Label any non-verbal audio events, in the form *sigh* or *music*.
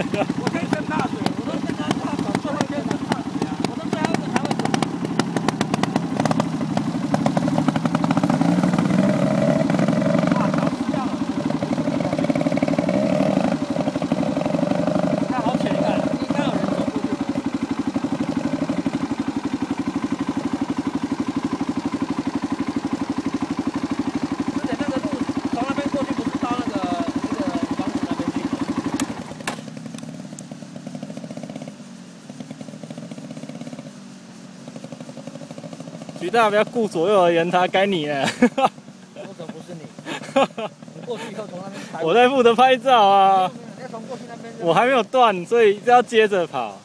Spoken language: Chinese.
Okay. *laughs* 徐大不要顾左右而言他，该你了。我可不是你。*laughs* 你过去以后从那边开。我在负责拍照啊。我还没有断，所以要接着跑。